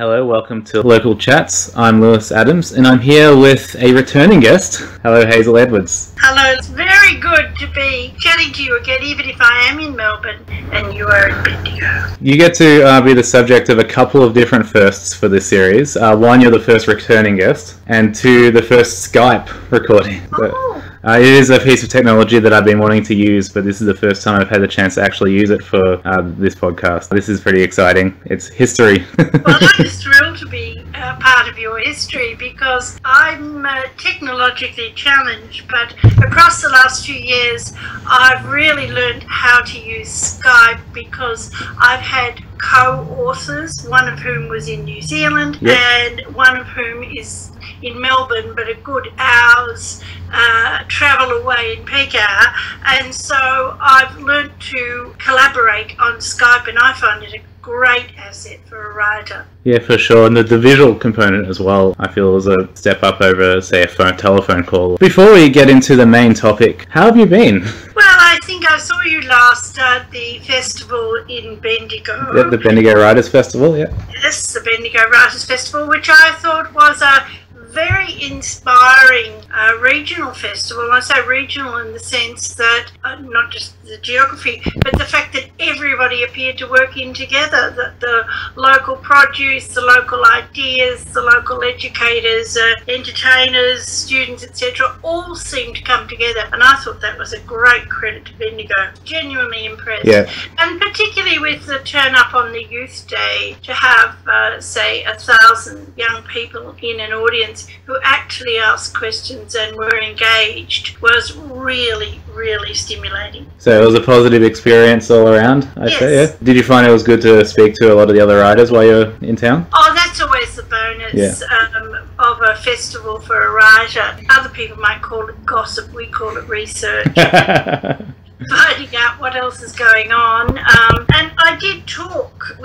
Hello, welcome to Local Chats. I'm Lewis Adams and I'm here with a returning guest. Hello, Hazel Edwards. Hello, it's very good to be chatting to you again, even if I am in Melbourne and you are in Bendigo. You get to uh, be the subject of a couple of different firsts for this series. Uh, one, you're the first returning guest, and two, the first Skype recording. Oh, uh, it is a piece of technology that I've been wanting to use, but this is the first time I've had the chance to actually use it for uh, this podcast. This is pretty exciting. It's history. well, I'm thrilled to be part of your history because I'm uh, technologically challenged, but across the last few years, I've really learned how to use Skype because I've had co-authors, one of whom was in New Zealand Yep. and one of whom is in Melbourne, but a good hour's uh, travel away in peak hour. And so I've learned to collaborate on Skype, and I find it a great asset for a writer. Yeah, for sure. And the, the visual component as well, I feel is a step up over, say, a phone telephone call. Before we get into the main topic, how have you been? Well, think I saw you last at the festival in Bendigo. The, the Bendigo Writers Festival, yeah. Yes, the Bendigo Writers Festival, which I thought was a very inspiring uh, regional festival. I say regional in the sense that uh, not just the geography, but the fact that everybody appeared to work in together. That the local produce, the local ideas, the local educators, uh, entertainers, students, etc., all seemed to come together. And I thought that was a great credit to Bendigo. Genuinely impressed Yeah. and particularly with the turn up on the youth day to have uh, say a thousand young people in an audience who actually asked questions and were engaged was really really stimulating So it was a positive experience all around, I'd say, Yes. yeah. Did you find it was good to speak to a lot of the other writers while you were in town? oh that's always the bonus um, of a festival for a writer other people might call it gossip we call it research finding out what else is going on. Um, and I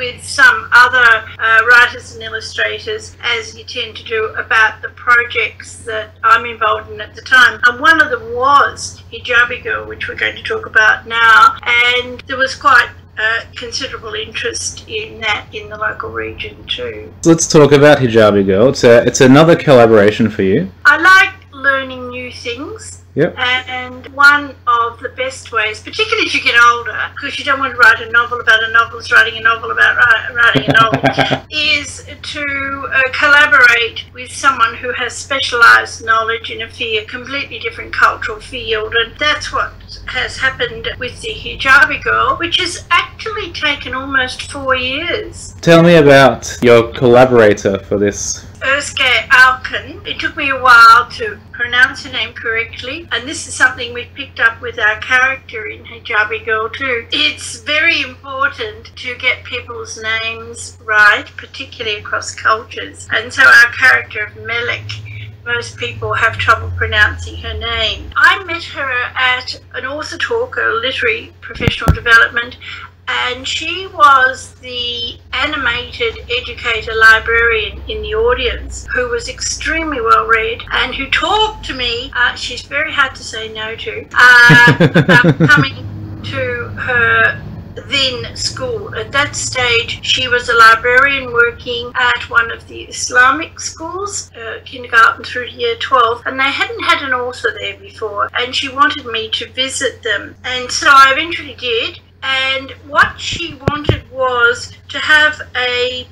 with some other uh, writers and illustrators, as you tend to do, about the projects that I'm involved in at the time. And one of them was Hijabi Girl, which we're going to talk about now. And there was quite uh, considerable interest in that in the local region too. Let's talk about Hijabi Girl. It's, a, it's another collaboration for you. I like learning new things. Yep. And one of the best ways, particularly as you get older, because you don't want to write a novel about a novelist writing a novel about writing a novel, is to uh, collaborate with someone who has specialised knowledge in a field, completely different cultural field. And that's what has happened with the Hijabi Girl, which has actually taken almost four years. Tell me about your collaborator for this. Ozge Alkan. It took me a while to pronounce her name correctly, and this is something we've picked up with our character in Hijabi Girl too. It's very important to get people's names right, particularly across cultures. And so our character of Melek most people have trouble pronouncing her name. I met her at an author talk, a literary professional development, and she was the animated educator librarian in the audience who was extremely well read and who talked to me. Uh, she's very hard to say no to uh, about coming to her then school. At that stage, she was a librarian working at one of the Islamic schools, uh, kindergarten through year 12, and they hadn't had an author there before, and she wanted me to visit them. And so I eventually did. And what she wanted was to have a,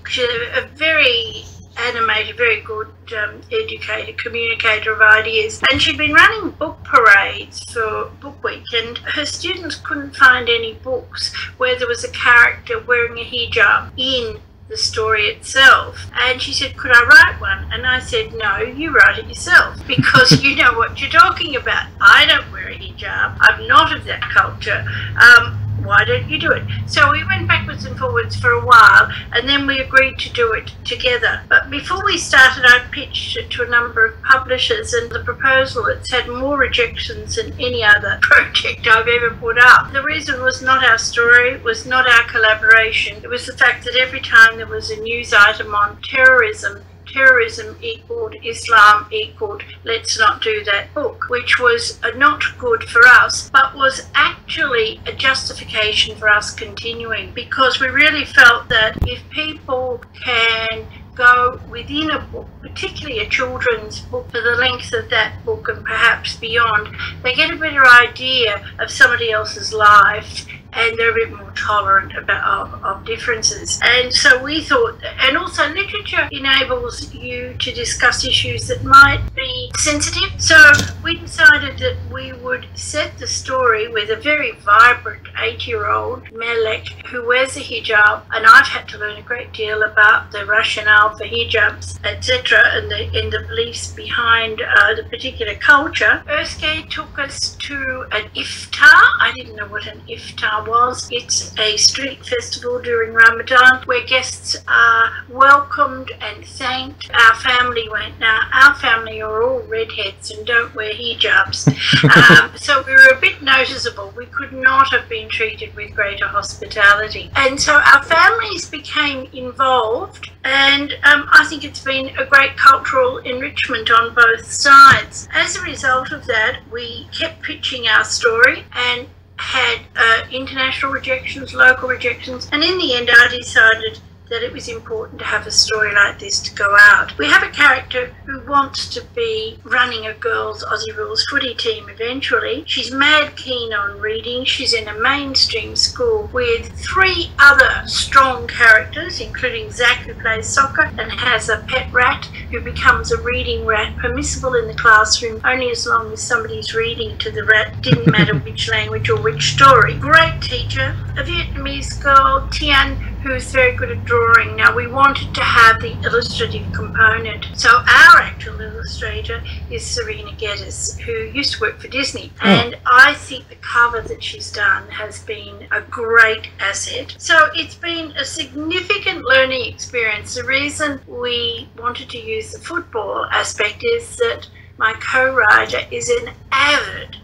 a very animated, very good um, educator, communicator of ideas. And she'd been running book parades for Book Week, and her students couldn't find any books where there was a character wearing a hijab in the story itself. And she said, Could I write one? And I said, No, you write it yourself because you know what you're talking about. I don't wear a hijab, I'm not of that culture. Um, why don't you do it? So we went backwards and forwards for a while and then we agreed to do it together. But before we started, I pitched it to a number of publishers and the proposal it's had more rejections than any other project I've ever put up. The reason was not our story, was not our collaboration. It was the fact that every time there was a news item on terrorism, terrorism equaled Islam equaled. Let's not do that book, which was uh, not good for us, but was actually a justification for us continuing. Because we really felt that if people can go within a book, particularly a children's book, for the length of that book and perhaps beyond, they get a better idea of somebody else's life and they're a bit more tolerant about of, of, differences. And so we thought, and also literature enables you to discuss issues that might be sensitive. So we decided that we would set the story with a very vibrant eight-year-old Melek who wears a hijab, and I've had to learn a great deal about the rationale for hijabs, etc., and the and the beliefs behind uh, the particular culture. Ozge took us to an iftar. I didn't know what an iftar was. It's a street festival during Ramadan where guests are welcomed and thanked. Our family went. Now, our family are all redheads and don't wear hijabs. um, so we were a bit noticeable. We could not have been treated with greater hospitality. And so our families became involved, and um, I think it's been a great cultural enrichment on both sides. As a result of that, we kept pitching our story and had uh, international rejections, local rejections, and in the end, I decided that it was important to have a story like this to go out. We have a character who wants to be running a girls' Aussie Rules footy team eventually. She's mad keen on reading. She's in a mainstream school with three other strong characters, including Zach, who plays soccer and has a pet rat who becomes a reading rat, permissible in the classroom only as long as somebody's reading to the rat, didn't matter which language or which story. Great teacher, a Vietnamese girl, Tian, who's very good at drawing. Now, we wanted to have the illustrative component. So, our actual illustrator is Serena Geddes, who used to work for Disney. Oh. And I think the cover that she's done has been a great asset. So, it's been a significant learning experience. The reason we wanted to use the football aspect is that my co writer is an avid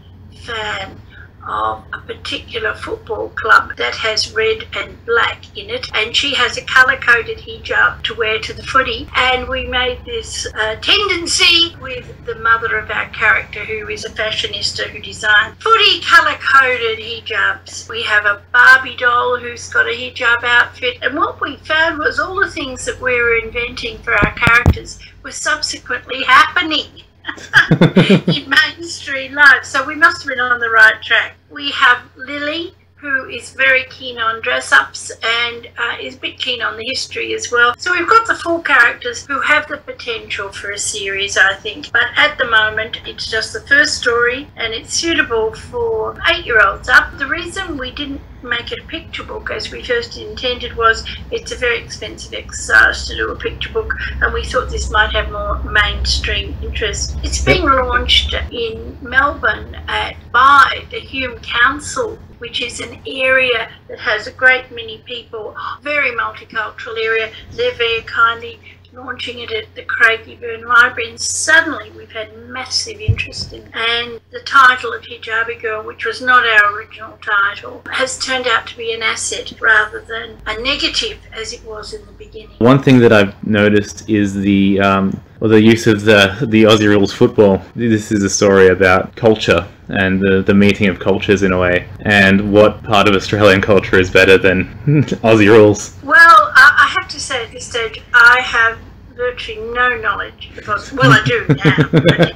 fan of a particular football club that has red and black in it, and she has a color coded hijab to wear to the footy. And we made this uh, tendency with the mother of our character, who is a fashionista who designed footy color coded hijabs. We have a Barbie doll who's got a hijab outfit, and what we found was all the things that we were inventing for our characters were subsequently happening. in mainstream life. So we must have been on the right track. We have Lily, who is very keen on dress ups and uh, is a bit keen on the history as well. So we've got the four characters who have the potential for a series, I think. But at the moment, it's just the first story and it's suitable for eight year olds up. The reason we didn't make it a picture book as we first intended was it's a very expensive exercise to do a picture book and we thought this might have more mainstream interest. It's being launched in Melbourne at by the Hume Council which is an area that has a great many people, very multicultural area. They're very kindly launching it at the Craigieburn Library, and suddenly we've had massive interest in it. And the title of Hijabi Girl, which was not our original title, has turned out to be an asset rather than a negative as it was in the beginning. One thing that I've noticed is the um, well, the use of the the Aussie rules football. This is a story about culture and the, the meeting of cultures in a way. And what part of Australian culture is better than Aussie rules? Well, I have to say at this stage, I have virtually no knowledge because, well, I do now.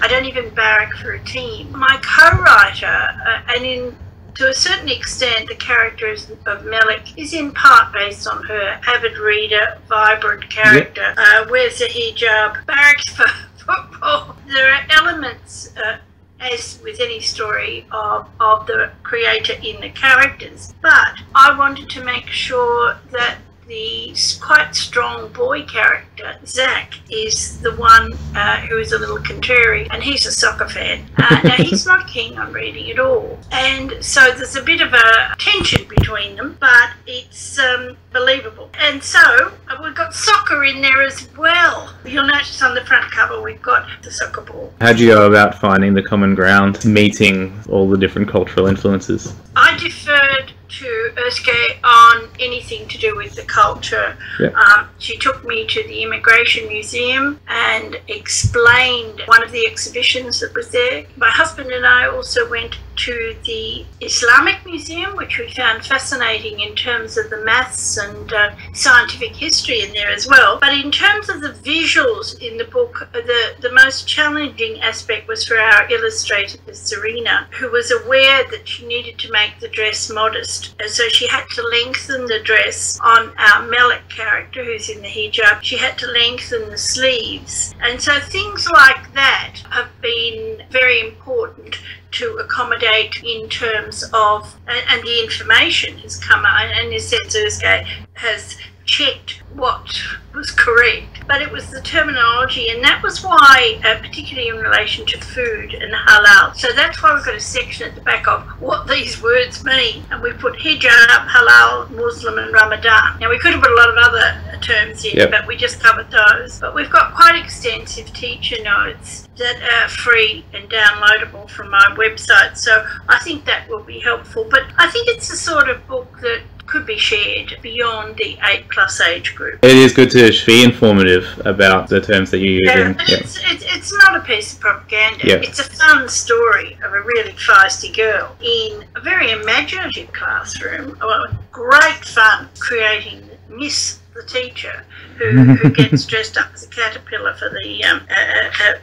I don't even barrack for a team. My co-writer, uh, and in to a certain extent, the character of Melek is in part based on her avid reader, vibrant character, yep. uh, wears a hijab, barracks for football. There are elements, uh, as with any story, of, of the creator in the characters. But I wanted to make sure that the quite strong boy character, Zach, is the one uh, who is a little contrary, and he's a soccer fan. Uh, now, he's not keen on reading at all. And so there's a bit of a tension between them, but it's um, believable. And so uh, we've got soccer in there as well. You'll notice on the front cover we've got the soccer ball. How'd you go about finding the common ground, meeting all the different cultural influences? I deferred to Ozge on anything to do with the culture. Yeah. Um, she took me to the Immigration Museum and explained one of the exhibitions that was there. My husband and I also went to the Islamic Museum, which we found fascinating in terms of the maths and uh, scientific history in there as well. But in terms of the visuals in the book, the, the most challenging aspect was for our illustrator, Serena, who was aware that she needed to make the dress modest. And so she had to lengthen the dress on our Melek character, who's in the hijab. She had to lengthen the sleeves. And so things like that have been very important to accommodate in terms of, and the information has come out, and as said, Ozge has checked what was correct, but it was the terminology, and that was why, uh, particularly in relation to food and halal. So that's why we've got a section at the back of what these words mean, and we put hijab, halal, Muslim, and Ramadan. Now we could have put a lot of other terms in, yep. but we just covered those. But we've got quite extensive teacher notes that are free and downloadable from my website, so I think that will be helpful. But I think it's the sort of book that could be shared beyond the 8 plus age group. It is good to be informative about the terms that you use. Yeah, it's, it's, it's not a piece of propaganda. Yeah. It's a fun story of a really feisty girl in a very imaginative classroom. Great fun creating Miss the teacher who, who gets dressed up as a caterpillar for the um,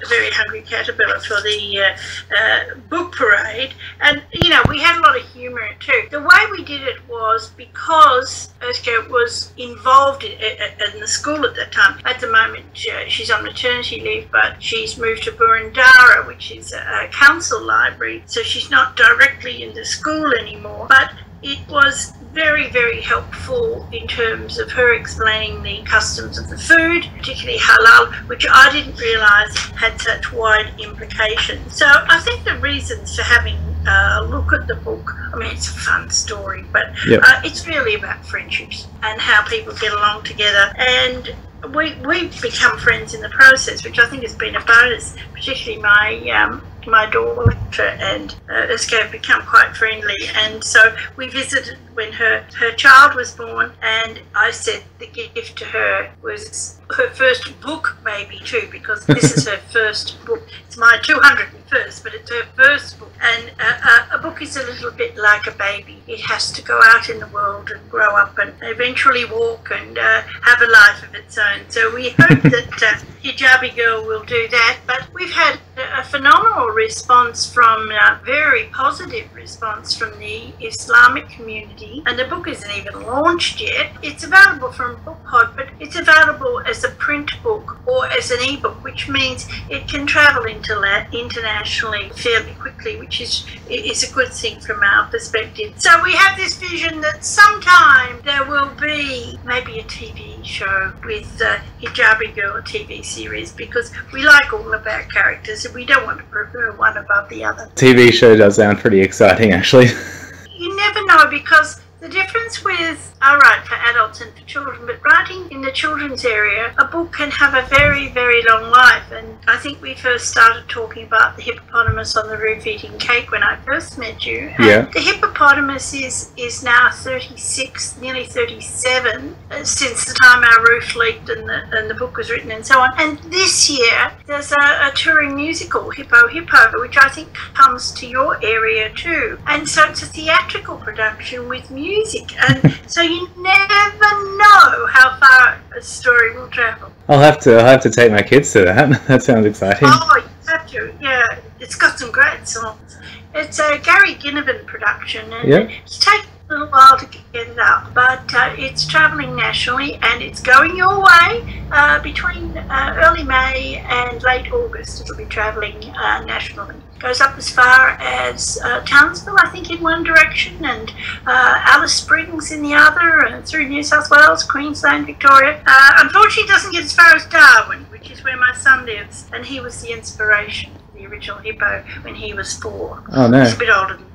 very hungry caterpillar for the uh, uh, book parade, and you know we had a lot of humour in it too. The way we did it was because Ozge was involved in, in, the school at that time. At the moment, uh, she's on maternity leave, but she's moved to Boroondara, which is a council library, so she's not directly in the school anymore. But it was very, very helpful in terms of her explaining the customs of the food, particularly halal, which I didn't realise had such wide implications. So I think the reasons for having a look at the book, I mean, it's a fun story, but yep. uh, it's really about friendships and how people get along together. And we, we've become friends in the process, which I think has been a bonus, particularly my um, my daughter and uh, have become quite friendly. And so we visited when her, her child was born, and I said the gift to her was her first book, maybe too, because this is her first book. It's my 201st, but it's her first book. And uh, a book is a little bit like a baby. It has to go out in the world and grow up and eventually walk and uh, have a life of its own. So we hope that uh, Hijabi Girl will do that. But we've had a phenomenal response from a very positive response from the Islamic community, and the book isn't even launched yet. It's available from BookPod, but it's available as a print book or as an ebook, which means it can travel into internationally fairly quickly, which is is a good thing from our perspective. So we have this vision that sometime there will be maybe a TV show with the Hijabi Girl TV series because we like all of our characters and we don't want to prefer one above the other. TV show does sound pretty exciting, actually. you never know because the difference with I write for adults and for children, but writing in the children's area, a book can have a very, very long life. And I think we first started talking about the hippopotamus on the roof eating cake when I first met you. And yeah. The hippopotamus is, is now 36, nearly 37, uh, since the time our roof leaked and the, and the book was written and so on. And this year, there's a, a touring musical, Hippo Hippo, which I think comes to your area too. And so it's a theatrical production with music. And so you never know how far a story will travel. I'll have to. I'll have to take my kids to that. that sounds exciting. Oh, you have to. Yeah, it's got some great songs. It's a Gary Ginnivan production, and yep. it's taken little while to get it up, but uh, it's travelling nationally and it's going your way uh, between uh, early May and late August. It'll be travelling uh, nationally goes up as far as uh, Townsville, I think, in one direction, and uh, Alice Springs in the other, and through New South Wales, Queensland, Victoria. Uh, unfortunately, it doesn't get as far as Darwin, which is where my son lives, and he was the inspiration for the original hippo when he was four. Oh, no. He's a bit older than.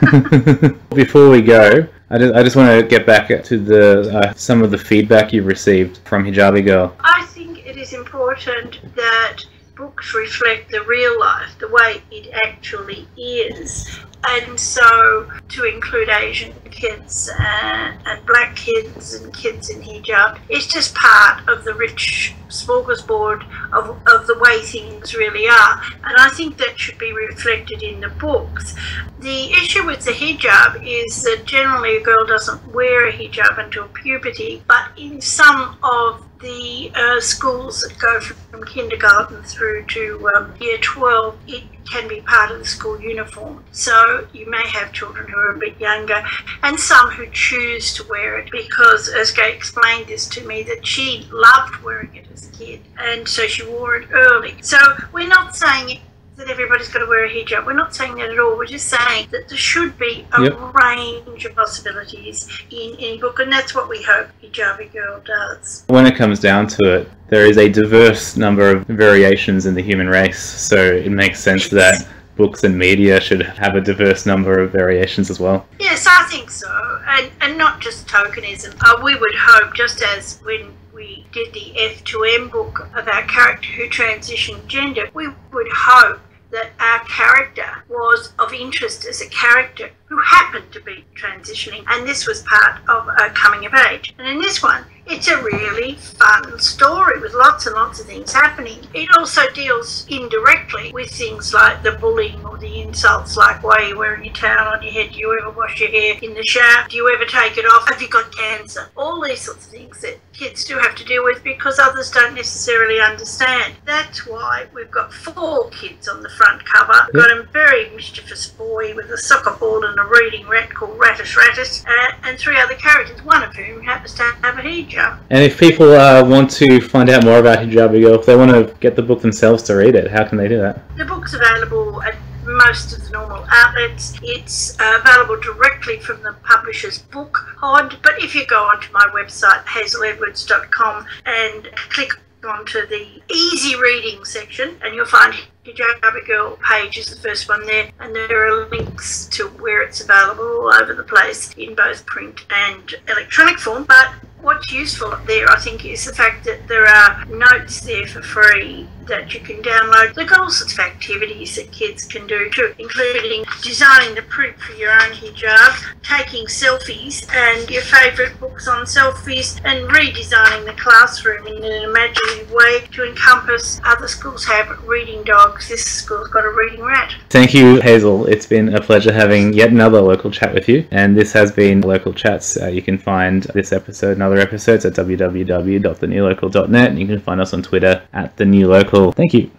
Before we go, I just, I just want to get back to the uh, some of the feedback you've received from Hijabi Girl. I think it is important that books reflect the real life, the way it actually is. And so to include Asian kids and, and black kids and kids in hijab is just part of the rich smorgasbord of, of the way things really are. And I think that should be reflected in the books. The issue with the hijab is that generally a girl doesn't wear a hijab until puberty, but in some of the uh, schools that go from kindergarten through to um, year 12, it can be part of the school uniform. So you may have children who are a bit younger and some who choose to wear it because, as Gay explained this to me, that she loved wearing it as a kid and so she wore it early. So we're not saying that everybody's got to wear a hijab. We're not saying that at all. We're just saying that there should be a yep. range of possibilities in any book, and that's what we hope Hijabi Girl does. When it comes down to it, there is a diverse number of variations in the human race, so it makes sense that books and media should have a diverse number of variations as well. Yes, I think so, and, and not just tokenism. Uh, we would hope, just as when we did the F2M book of our character who transitioned gender, we would hope that our character was of interest as a character who happened to be transitioning, and this was part of a coming of age. And in this one, it's a really fun story with lots and lots of things happening. It also deals indirectly with things like the bullying or the insults, like why are you wearing a towel on your head? Do you ever wash your hair in the shower? Do you ever take it off? Have you got cancer? All these sorts of things that kids do have to deal with because others don't necessarily understand. That's why we've got four kids on the front cover. We've got a very mischievous boy with a soccer ball and a reading rat called Rattus Rattus, uh, and three other characters, one of whom happens to have a hijab. And if people uh, want to find out more about Hijabi Girl, if they want to get the book themselves to read it, how can they do that? The book's available at most of the normal outlets. It's uh, available directly from the publisher's BookPod, but if you go onto my website, hazeledwards.com, and click onto the easy reading section, and you'll find Hijabi Girl page is the first one there, and there are links to where it's available all over the place in both print and electronic form. But what's useful there, I think, is the fact that there are notes there for free that you can download. All sorts of activities that kids can do too, including designing the print for your own hijab, taking selfies and your favourite books on selfies, and redesigning the classroom in an imaginative way to encompass other schools have reading dogs. This school's got a reading rat. Thank you, Hazel. It's been a pleasure having yet another local chat with you. And this has been Local Chats. Uh, you can find this episode and other episodes at www.thenewlocal.net. And you can find us on Twitter at the New Local. Thank you.